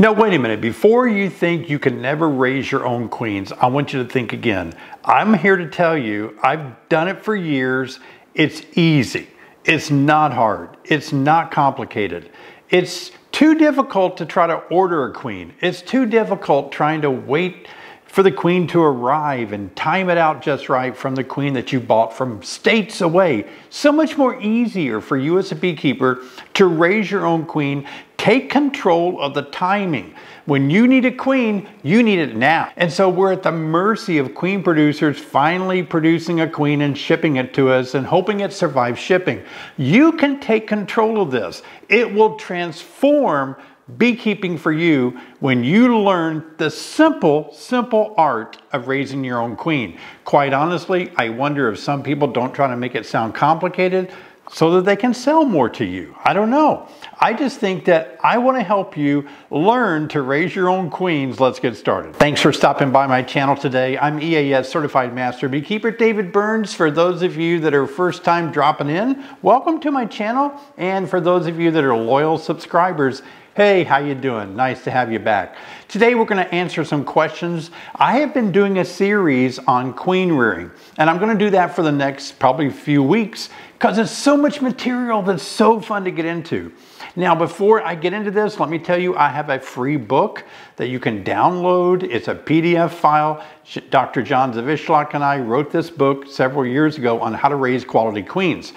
Now, wait a minute. Before you think you can never raise your own queens, I want you to think again. I'm here to tell you, I've done it for years. It's easy. It's not hard. It's not complicated. It's too difficult to try to order a queen. It's too difficult trying to wait for the queen to arrive and time it out just right from the queen that you bought from states away. So much more easier for you as a beekeeper to raise your own queen, take control of the timing. When you need a queen, you need it now. And so we're at the mercy of queen producers finally producing a queen and shipping it to us and hoping it survives shipping. You can take control of this. It will transform beekeeping for you when you learn the simple, simple art of raising your own queen. Quite honestly, I wonder if some people don't try to make it sound complicated so that they can sell more to you. I don't know. I just think that I want to help you learn to raise your own queens. Let's get started. Thanks for stopping by my channel today. I'm EAS Certified Master Beekeeper David Burns. For those of you that are first time dropping in, welcome to my channel. And for those of you that are loyal subscribers, Hey, how you doing? Nice to have you back. Today we're going to answer some questions. I have been doing a series on queen rearing, and I'm going to do that for the next probably few weeks because it's so much material that's so fun to get into. Now, before I get into this, let me tell you, I have a free book that you can download. It's a PDF file. Dr. John Zawislak and I wrote this book several years ago on how to raise quality queens.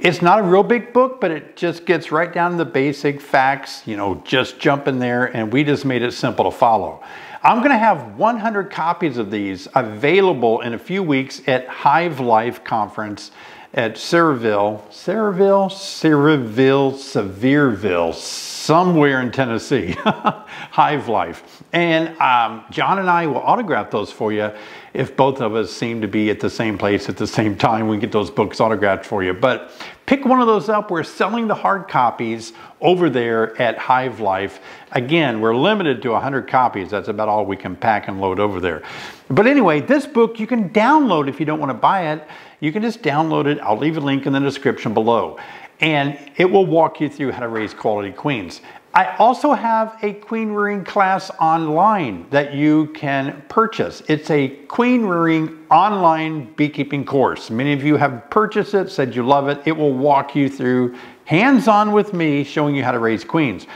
It's not a real big book, but it just gets right down to the basic facts, you know, just jump in there and we just made it simple to follow. I'm gonna have 100 copies of these available in a few weeks at Hive Life Conference at Sevierville, Sevierville, Sevierville, Sevierville, somewhere in Tennessee, Hive Life. And um, John and I will autograph those for you if both of us seem to be at the same place at the same time. We get those books autographed for you. But pick one of those up. We're selling the hard copies over there at Hive Life. Again, we're limited to 100 copies. That's about all we can pack and load over there. But anyway, this book you can download if you don't want to buy it. You can just download it. I'll leave a link in the description below and it will walk you through how to raise quality queens. I also have a queen rearing class online that you can purchase. It's a queen rearing online beekeeping course. Many of you have purchased it, said you love it. It will walk you through hands-on with me showing you how to raise queens.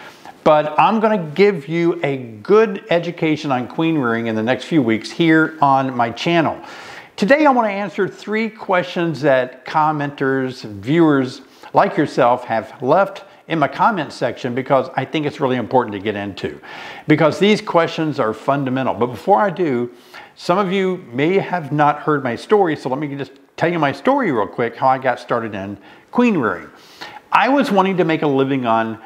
But I'm gonna give you a good education on queen rearing in the next few weeks here on my channel. Today I wanna answer three questions that commenters, viewers, like yourself have left in my comment section because I think it's really important to get into because these questions are fundamental. But before I do, some of you may have not heard my story, so let me just tell you my story real quick, how I got started in queen rearing. I was wanting to make a living on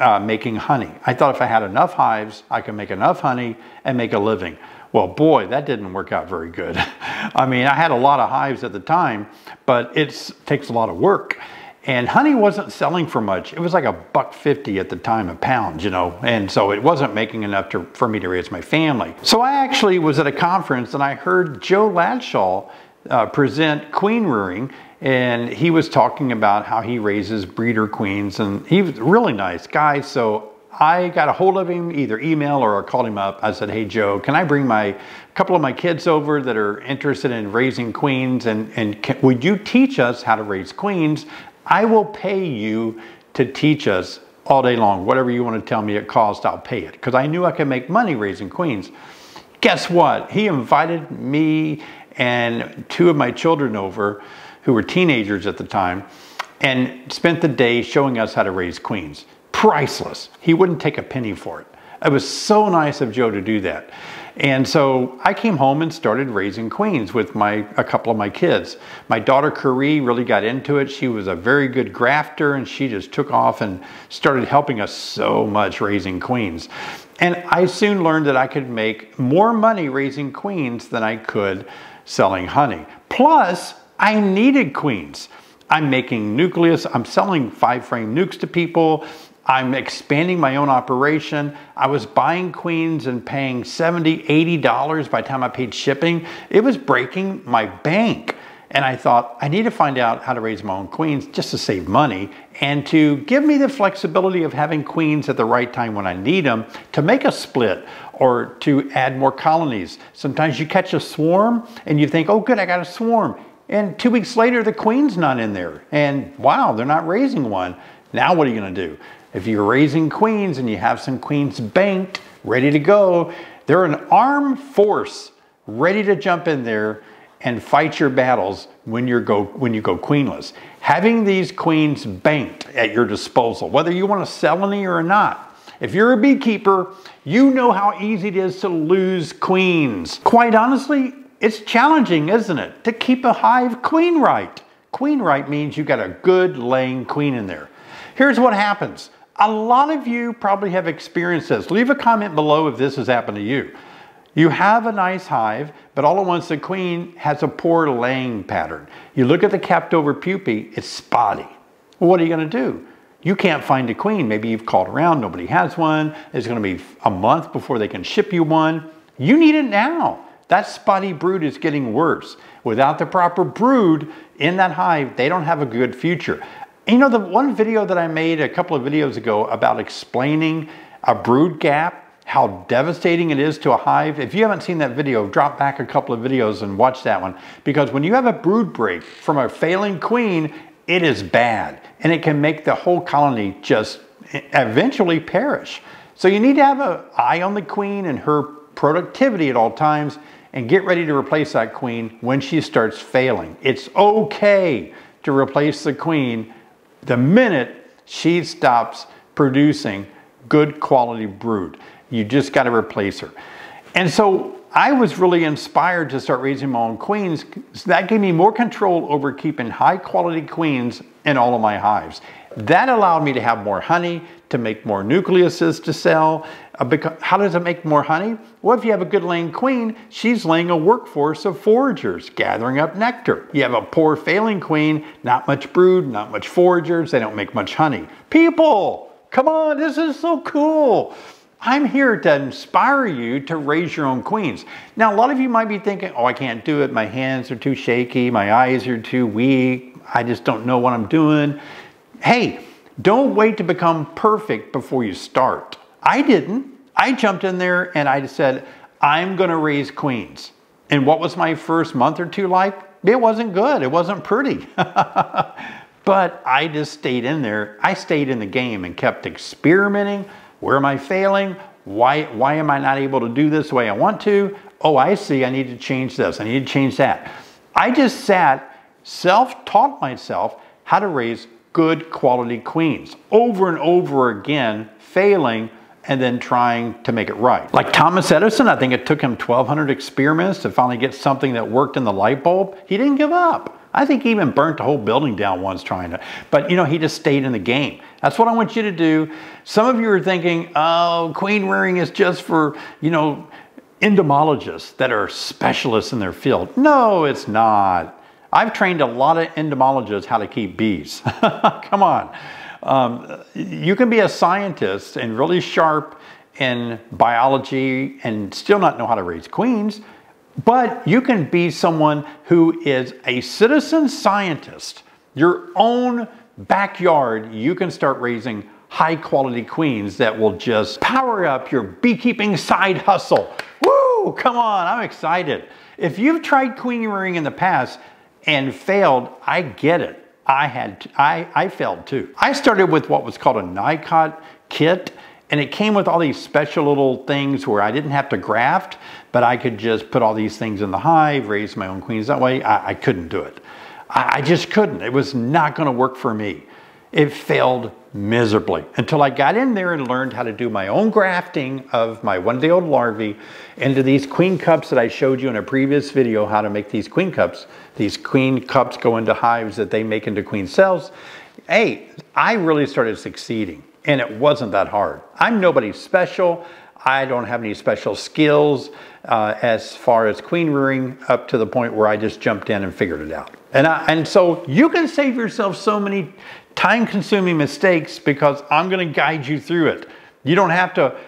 uh, making honey. I thought if I had enough hives, I could make enough honey and make a living. Well, boy, that didn't work out very good. I mean, I had a lot of hives at the time, but it takes a lot of work. And honey wasn't selling for much. It was like a buck 50 at the time a pound, you know, and so it wasn't making enough to, for me to raise my family. So I actually was at a conference and I heard Joe Latshaw uh, present queen rearing and he was talking about how he raises breeder queens and he was a really nice guy. So I got a hold of him, either email or I called him up. I said, hey, Joe, can I bring my couple of my kids over that are interested in raising queens and, and can, would you teach us how to raise queens? I will pay you to teach us all day long. Whatever you want to tell me it cost, I'll pay it. Because I knew I could make money raising queens. Guess what? He invited me and two of my children over, who were teenagers at the time, and spent the day showing us how to raise queens. Priceless. He wouldn't take a penny for it. It was so nice of Joe to do that. And so I came home and started raising queens with my a couple of my kids. My daughter Carrie really got into it. She was a very good grafter and she just took off and started helping us so much raising queens. And I soon learned that I could make more money raising queens than I could selling honey. Plus, I needed queens. I'm making nucleus, I'm selling five frame nucs to people. I'm expanding my own operation. I was buying queens and paying $70, $80 by the time I paid shipping. It was breaking my bank. And I thought, I need to find out how to raise my own queens just to save money and to give me the flexibility of having queens at the right time when I need them to make a split or to add more colonies. Sometimes you catch a swarm and you think, oh, good, I got a swarm. And two weeks later, the queen's not in there. And wow, they're not raising one. Now, what are you going to do? If you're raising queens and you have some queens banked, ready to go, they're an armed force ready to jump in there and fight your battles when, you go, when you go queenless. Having these queens banked at your disposal, whether you want to sell any or not. If you're a beekeeper, you know how easy it is to lose queens. Quite honestly, it's challenging, isn't it, to keep a hive queen right. Queen right means you've got a good laying queen in there. Here's what happens. A lot of you probably have experienced this. Leave a comment below if this has happened to you. You have a nice hive, but all at once the queen has a poor laying pattern. You look at the capped over pupae, it's spotty. Well, what are you going to do? You can't find a queen. Maybe you've called around, nobody has one. It's going to be a month before they can ship you one. You need it now. That spotty brood is getting worse. Without the proper brood in that hive, they don't have a good future. You know, the one video that I made a couple of videos ago about explaining a brood gap, how devastating it is to a hive. If you haven't seen that video, drop back a couple of videos and watch that one. Because when you have a brood break from a failing queen, it is bad. And it can make the whole colony just eventually perish. So you need to have an eye on the queen and her productivity at all times and get ready to replace that queen when she starts failing. It's okay to replace the queen the minute she stops producing good quality brood. You just got to replace her. And so I was really inspired to start raising my own queens. That gave me more control over keeping high quality queens in all of my hives. That allowed me to have more honey, to make more nucleuses to sell. Uh, how does it make more honey? Well, if you have a good laying queen, she's laying a workforce of foragers gathering up nectar. You have a poor failing queen, not much brood, not much foragers, they don't make much honey. People, come on, this is so cool. I'm here to inspire you to raise your own queens. Now, a lot of you might be thinking, oh, I can't do it. My hands are too shaky. My eyes are too weak. I just don't know what I'm doing. Hey, don't wait to become perfect before you start. I didn't. I jumped in there and I said, I'm going to raise queens. And what was my first month or two like? It wasn't good. It wasn't pretty. but I just stayed in there. I stayed in the game and kept experimenting. Where am I failing? Why, why am I not able to do this the way I want to? Oh, I see. I need to change this. I need to change that. I just sat, self-taught myself how to raise good quality queens over and over again, failing and then trying to make it right. Like Thomas Edison, I think it took him 1,200 experiments to finally get something that worked in the light bulb. He didn't give up. I think he even burnt the whole building down once trying to, but you know, he just stayed in the game. That's what I want you to do. Some of you are thinking, oh, queen rearing is just for, you know, entomologists that are specialists in their field. No, it's not. I've trained a lot of entomologists how to keep bees. Come on. Um, you can be a scientist and really sharp in biology and still not know how to raise queens, but you can be someone who is a citizen scientist. Your own backyard, you can start raising high quality queens that will just power up your beekeeping side hustle. Woo, come on, I'm excited. If you've tried queen rearing in the past, and failed, I get it. I had, I, I failed too. I started with what was called a NICOT kit, and it came with all these special little things where I didn't have to graft, but I could just put all these things in the hive, raise my own queens that way. I, I couldn't do it. I, I just couldn't. It was not going to work for me. It failed miserably until I got in there and learned how to do my own grafting of my one day old larvae into these queen cups that I showed you in a previous video how to make these queen cups. These queen cups go into hives that they make into queen cells. Hey, I really started succeeding and it wasn't that hard. I'm nobody special. I don't have any special skills uh, as far as queen rearing up to the point where I just jumped in and figured it out. And, I, and so you can save yourself so many time consuming mistakes because I'm going to guide you through it. You don't have to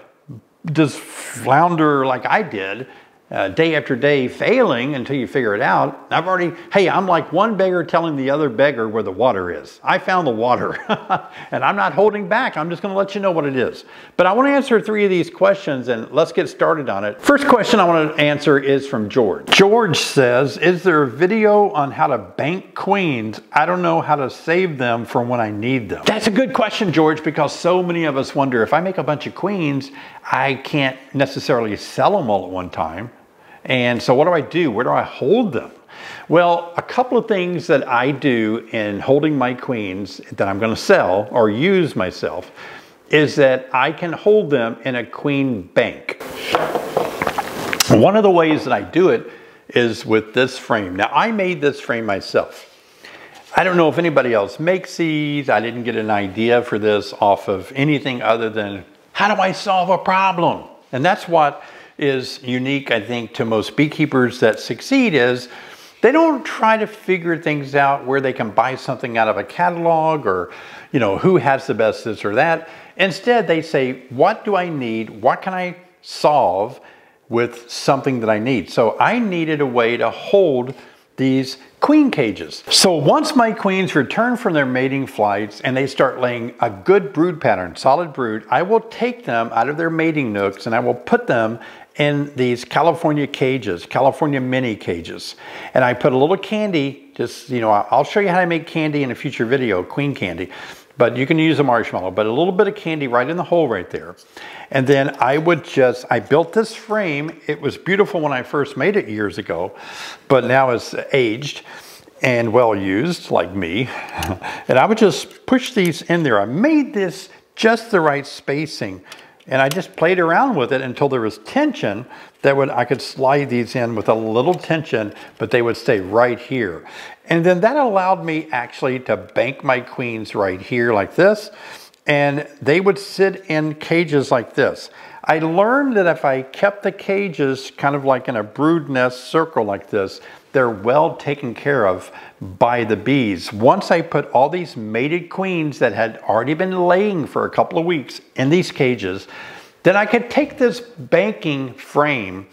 just flounder like I did. Uh, day after day failing until you figure it out. I've already, hey, I'm like one beggar telling the other beggar where the water is. I found the water and I'm not holding back. I'm just going to let you know what it is. But I want to answer three of these questions and let's get started on it. First question I want to answer is from George. George says, Is there a video on how to bank queens? I don't know how to save them from when I need them. That's a good question, George, because so many of us wonder if I make a bunch of queens, I can't necessarily sell them all at one time. And so what do I do? Where do I hold them? Well, a couple of things that I do in holding my queens that I'm going to sell or use myself is that I can hold them in a queen bank. One of the ways that I do it is with this frame. Now, I made this frame myself. I don't know if anybody else makes these. I didn't get an idea for this off of anything other than how do I solve a problem? And that's what is unique, I think, to most beekeepers that succeed is they don't try to figure things out where they can buy something out of a catalog or, you know, who has the best this or that. Instead, they say, what do I need? What can I solve with something that I need? So I needed a way to hold these queen cages. So once my queens return from their mating flights and they start laying a good brood pattern, solid brood, I will take them out of their mating nucs and I will put them in these California cages, California mini cages. And I put a little candy, just, you know, I'll show you how to make candy in a future video, queen candy. But you can use a marshmallow, but a little bit of candy right in the hole right there. And then I would just, I built this frame. It was beautiful when I first made it years ago, but now it's aged and well used like me. and I would just push these in there. I made this just the right spacing and I just played around with it until there was tension that would I could slide these in with a little tension, but they would stay right here. And then that allowed me actually to bank my queens right here like this, and they would sit in cages like this. I learned that if I kept the cages kind of like in a brood nest circle like this, they're well taken care of by the bees. Once I put all these mated queens that had already been laying for a couple of weeks in these cages, then I could take this banking frame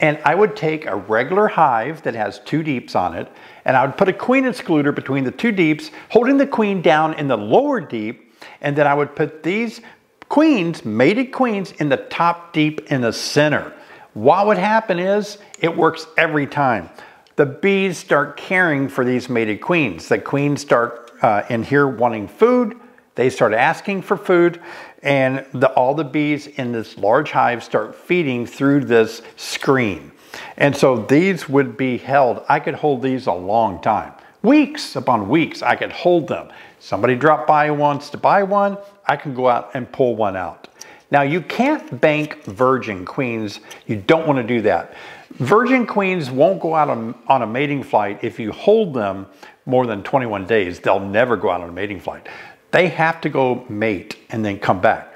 and I would take a regular hive that has two deeps on it, and I would put a queen excluder between the two deeps, holding the queen down in the lower deep, and then I would put these queens, mated queens, in the top deep in the center. What would happen is, it works every time the bees start caring for these mated queens. The queens start uh, in here wanting food. They start asking for food and the, all the bees in this large hive start feeding through this screen. And so these would be held, I could hold these a long time. Weeks upon weeks, I could hold them. Somebody dropped by wants to buy one, I can go out and pull one out. Now you can't bank virgin queens. You don't want to do that. Virgin queens won't go out on, on a mating flight if you hold them more than 21 days. They'll never go out on a mating flight. They have to go mate and then come back.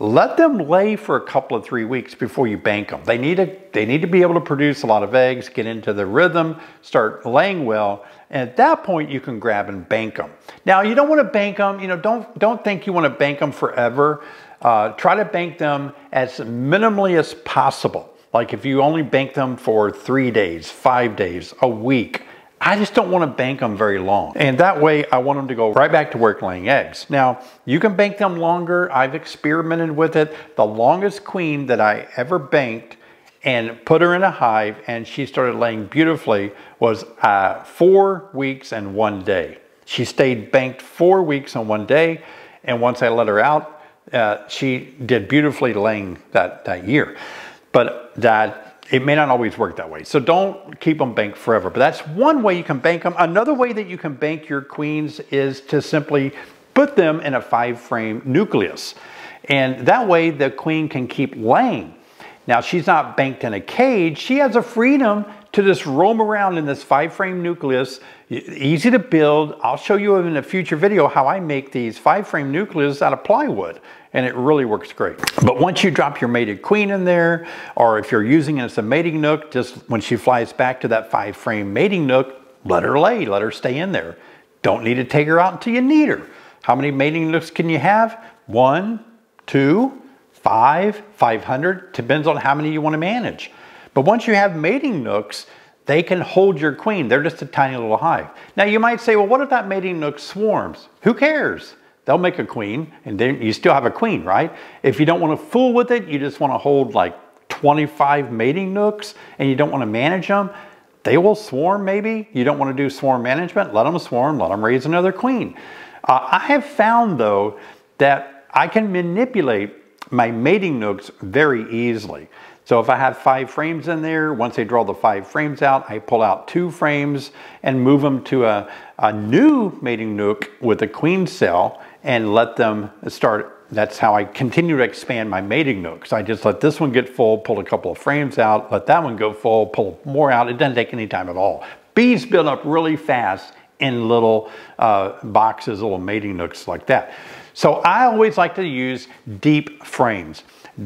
Let them lay for a couple of three weeks before you bank them. They need, to, they need to be able to produce a lot of eggs, get into the rhythm, start laying well, and at that point you can grab and bank them. Now you don't want to bank them, you know, don't, don't think you want to bank them forever. Uh, try to bank them as minimally as possible. Like if you only bank them for three days, five days, a week, I just don't want to bank them very long. And that way I want them to go right back to work laying eggs. Now, you can bank them longer. I've experimented with it. The longest queen that I ever banked and put her in a hive and she started laying beautifully was uh, four weeks and one day. She stayed banked four weeks and one day. And once I let her out, uh, she did beautifully laying that, that year but that it may not always work that way. So don't keep them banked forever. But that's one way you can bank them. Another way that you can bank your queens is to simply put them in a five frame nucleus. And that way the queen can keep laying. Now she's not banked in a cage. She has a freedom to just roam around in this five frame nucleus. Easy to build. I'll show you in a future video how I make these five frame nucleus out of plywood and it really works great. But once you drop your mated queen in there, or if you're using it as a mating nuc, just when she flies back to that five frame mating nuc, let her lay, let her stay in there. Don't need to take her out until you need her. How many mating nucs can you have? One, two, five, 500, depends on how many you want to manage. But once you have mating nucs, they can hold your queen. They're just a tiny little hive. Now you might say, well, what if that mating nuc swarms? Who cares? They'll make a queen and then you still have a queen, right? If you don't want to fool with it, you just want to hold like 25 mating nucs and you don't want to manage them, they will swarm maybe. You don't want to do swarm management, let them swarm, let them raise another queen. Uh, I have found though that I can manipulate my mating nucs very easily. So if I have five frames in there, once I draw the five frames out, I pull out two frames and move them to a, a new mating nuc with a queen cell and let them start. That's how I continue to expand my mating nucs. I just let this one get full, pull a couple of frames out, let that one go full, pull more out. It doesn't take any time at all. Bees build up really fast in little uh, boxes, little mating nucs like that. So I always like to use deep frames,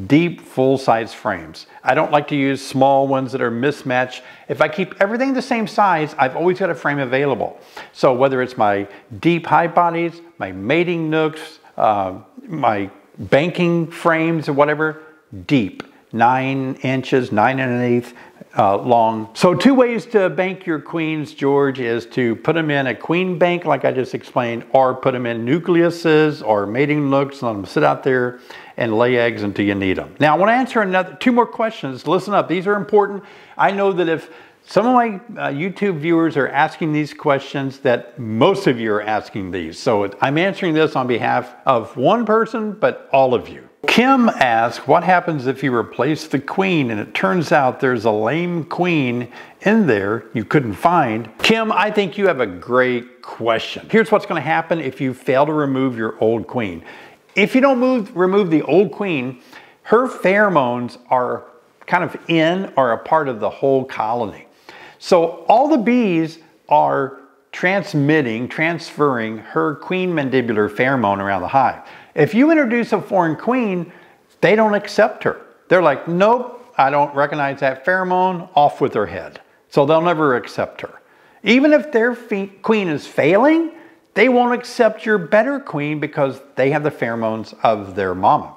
deep full-size frames. I don't like to use small ones that are mismatched. If I keep everything the same size, I've always got a frame available. So whether it's my deep hive bodies, my mating nucs, uh, my banking frames or whatever, deep, nine inches, nine and an eighth, uh, long. So two ways to bank your queens, George, is to put them in a queen bank like I just explained, or put them in nucleuses or mating nucs, let them sit out there and lay eggs until you need them. Now I want to answer another two more questions. Listen up, these are important. I know that if some of my uh, YouTube viewers are asking these questions that most of you are asking these. So I'm answering this on behalf of one person, but all of you. Kim asks, what happens if you replace the queen and it turns out there's a lame queen in there you couldn't find? Kim, I think you have a great question. Here's what's gonna happen if you fail to remove your old queen. If you don't move, remove the old queen, her pheromones are kind of in or a part of the whole colony. So all the bees are transmitting, transferring her queen mandibular pheromone around the hive. If you introduce a foreign queen, they don't accept her. They're like, nope, I don't recognize that pheromone, off with her head. So they'll never accept her. Even if their queen is failing, they won't accept your better queen because they have the pheromones of their mama.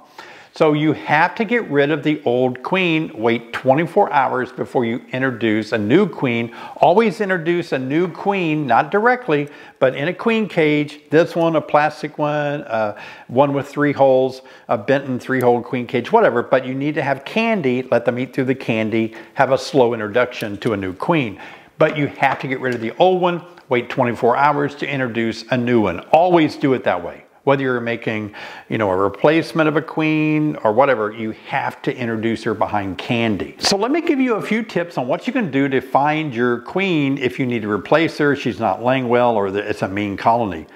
So you have to get rid of the old queen, wait 24 hours before you introduce a new queen. Always introduce a new queen, not directly, but in a queen cage. This one, a plastic one, uh, one with three holes, a Benton three-hole queen cage, whatever. But you need to have candy, let them eat through the candy, have a slow introduction to a new queen. But you have to get rid of the old one, wait 24 hours to introduce a new one. Always do it that way whether you're making, you know, a replacement of a queen or whatever, you have to introduce her behind candy. So let me give you a few tips on what you can do to find your queen if you need to replace her, she's not laying well, or it's a mean colony.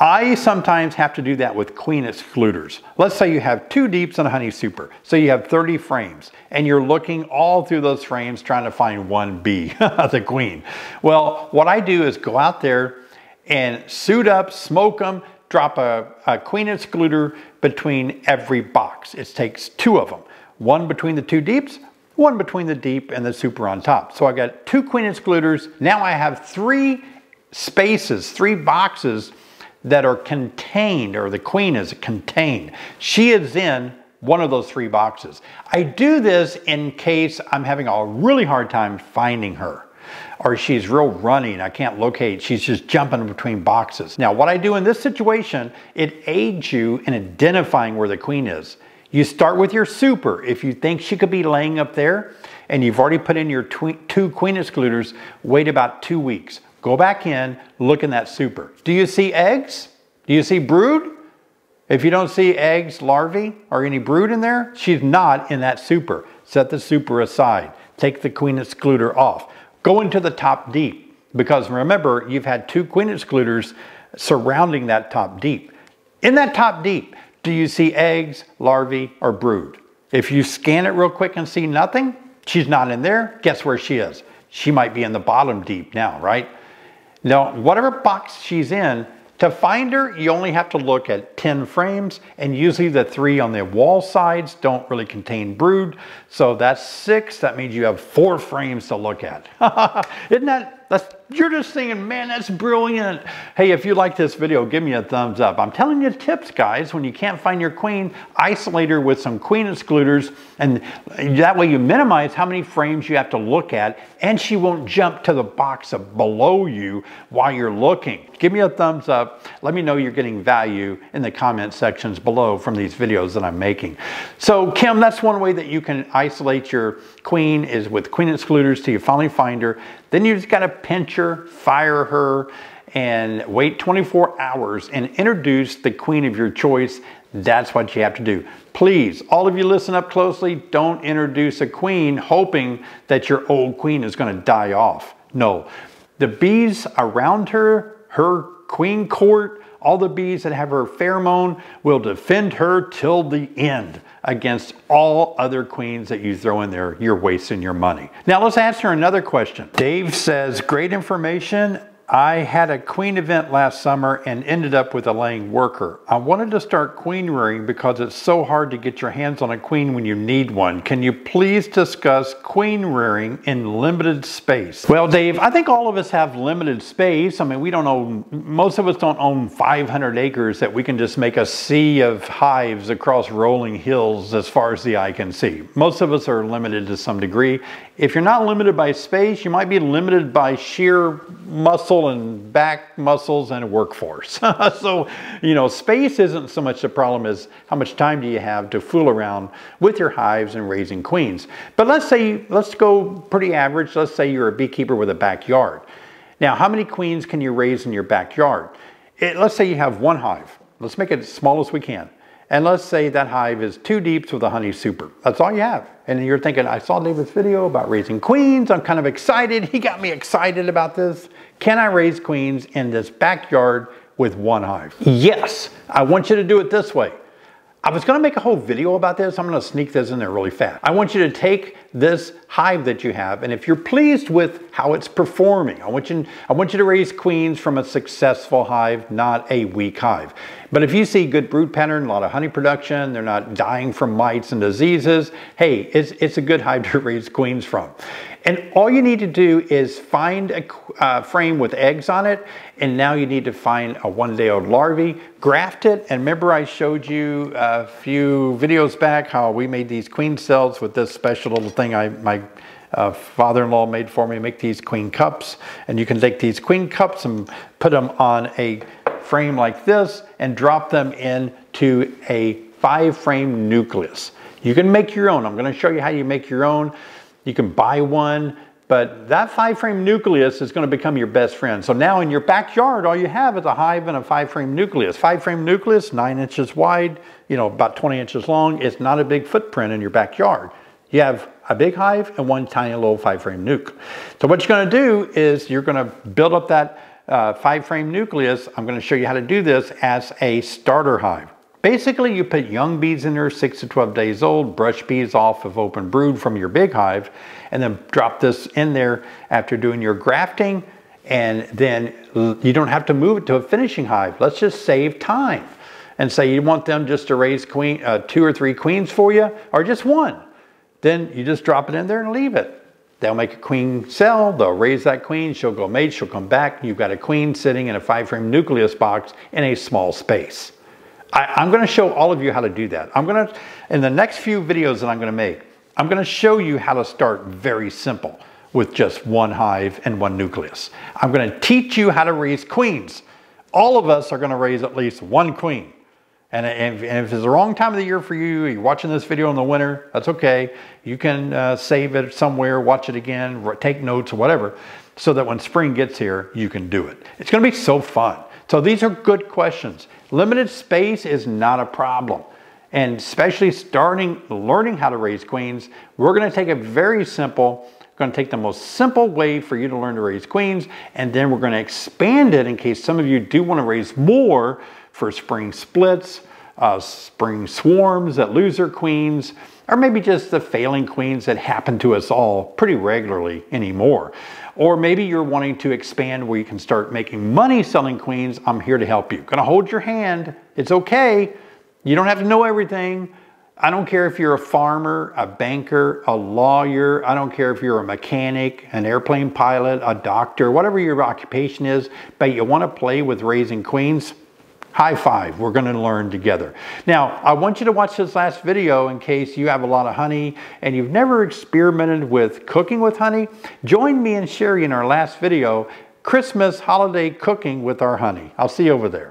I sometimes have to do that with queen excluders. Let's say you have two deeps and a honey super. So you have 30 frames and you're looking all through those frames trying to find one bee, the queen. Well, what I do is go out there and suit up, smoke them, drop a, a queen excluder between every box. It takes two of them, one between the two deeps, one between the deep and the super on top. So I got two queen excluders. Now I have three spaces, three boxes that are contained, or the queen is contained. She is in one of those three boxes. I do this in case I'm having a really hard time finding her or she's real running, I can't locate, she's just jumping between boxes. Now what I do in this situation, it aids you in identifying where the queen is. You start with your super. If you think she could be laying up there and you've already put in your two queen excluders, wait about two weeks. Go back in, look in that super. Do you see eggs? Do you see brood? If you don't see eggs, larvae, or any brood in there, she's not in that super. Set the super aside. Take the queen excluder off. Go into the top deep because remember, you've had two queen excluders surrounding that top deep. In that top deep, do you see eggs, larvae, or brood? If you scan it real quick and see nothing, she's not in there, guess where she is? She might be in the bottom deep now, right? Now, whatever box she's in, to find her, you only have to look at 10 frames and usually the three on the wall sides don't really contain brood. So that's six, that means you have four frames to look at. Isn't that That's, you're just thinking, man, that's brilliant. Hey, if you like this video, give me a thumbs up. I'm telling you tips, guys. When you can't find your queen, isolate her with some queen excluders, and that way you minimize how many frames you have to look at, and she won't jump to the box below you while you're looking. Give me a thumbs up. Let me know you're getting value in the comment sections below from these videos that I'm making. So, Kim, that's one way that you can isolate your queen is with queen excluders till you finally find her. Then you just got to pinch fire her, and wait 24 hours and introduce the queen of your choice. That's what you have to do. Please, all of you listen up closely, don't introduce a queen hoping that your old queen is going to die off. No, the bees around her, her queen court, all the bees that have her pheromone will defend her till the end against all other queens that you throw in there. You're wasting your money. Now let's answer another question. Dave says, great information. I had a queen event last summer and ended up with a laying worker. I wanted to start queen rearing because it's so hard to get your hands on a queen when you need one. Can you please discuss queen rearing in limited space? Well, Dave, I think all of us have limited space. I mean, we don't own, most of us don't own 500 acres that we can just make a sea of hives across rolling hills as far as the eye can see. Most of us are limited to some degree. If you're not limited by space, you might be limited by sheer muscle and back muscles and workforce. so, you know, space isn't so much the problem as how much time do you have to fool around with your hives and raising queens. But let's say, let's go pretty average. Let's say you're a beekeeper with a backyard. Now, how many queens can you raise in your backyard? It, let's say you have one hive. Let's make it as small as we can. And let's say that hive is two deeps with a honey super. That's all you have. And you're thinking, I saw David's video about raising queens. I'm kind of excited. He got me excited about this. Can I raise queens in this backyard with one hive? Yes, I want you to do it this way. I was gonna make a whole video about this. I'm gonna sneak this in there really fast. I want you to take this hive that you have, and if you're pleased with how it's performing, I want you, I want you to raise queens from a successful hive, not a weak hive. But if you see good brood pattern, a lot of honey production, they're not dying from mites and diseases, hey, it's, it's a good hive to raise queens from. And all you need to do is find a uh, frame with eggs on it, and now you need to find a one-day-old larvae, graft it, and remember I showed you a few videos back how we made these queen cells with this special little thing I my uh, father-in-law made for me, make these queen cups, and you can take these queen cups and put them on a frame like this and drop them into a five frame nucleus. You can make your own. I'm gonna show you how you make your own. You can buy one, but that five frame nucleus is going to become your best friend. So now in your backyard, all you have is a hive and a five frame nucleus. Five frame nucleus, nine inches wide, you know, about 20 inches long. It's not a big footprint in your backyard. You have a big hive and one tiny little five frame nuc. So what you're going to do is you're going to build up that uh, five frame nucleus. I'm going to show you how to do this as a starter hive. Basically, you put young bees in there, 6 to 12 days old, brush bees off of open brood from your big hive, and then drop this in there after doing your grafting, and then you don't have to move it to a finishing hive. Let's just save time and say you want them just to raise queen, uh, two or three queens for you, or just one. Then you just drop it in there and leave it. They'll make a queen cell, they'll raise that queen, she'll go mate, she'll come back, you've got a queen sitting in a five frame nucleus box in a small space. I, am going to show all of you how to do that. I'm going to, in the next few videos that I'm going to make, I'm going to show you how to start very simple with just one hive and one nucleus. I'm going to teach you how to raise queens. All of us are going to raise at least one queen. And if, and if, it's the wrong time of the year for you, you're watching this video in the winter, that's okay. You can uh, save it somewhere, watch it again, take notes or whatever, so that when spring gets here, you can do it. It's gonna be so fun. So these are good questions. Limited space is not a problem. And especially starting learning how to raise queens, we're gonna take a very simple, gonna take the most simple way for you to learn to raise queens, and then we're gonna expand it in case some of you do wanna raise more for spring splits, uh, spring swarms that lose their queens, or maybe just the failing queens that happen to us all pretty regularly anymore. Or maybe you're wanting to expand where you can start making money selling queens. I'm here to help you. Gonna hold your hand. It's okay. You don't have to know everything. I don't care if you're a farmer, a banker, a lawyer, I don't care if you're a mechanic, an airplane pilot, a doctor, whatever your occupation is, but you want to play with raising queens, high five, we're going to learn together. Now, I want you to watch this last video in case you have a lot of honey and you've never experimented with cooking with honey. Join me and Sheri in our last video, Christmas holiday cooking with our honey. I'll see you over there.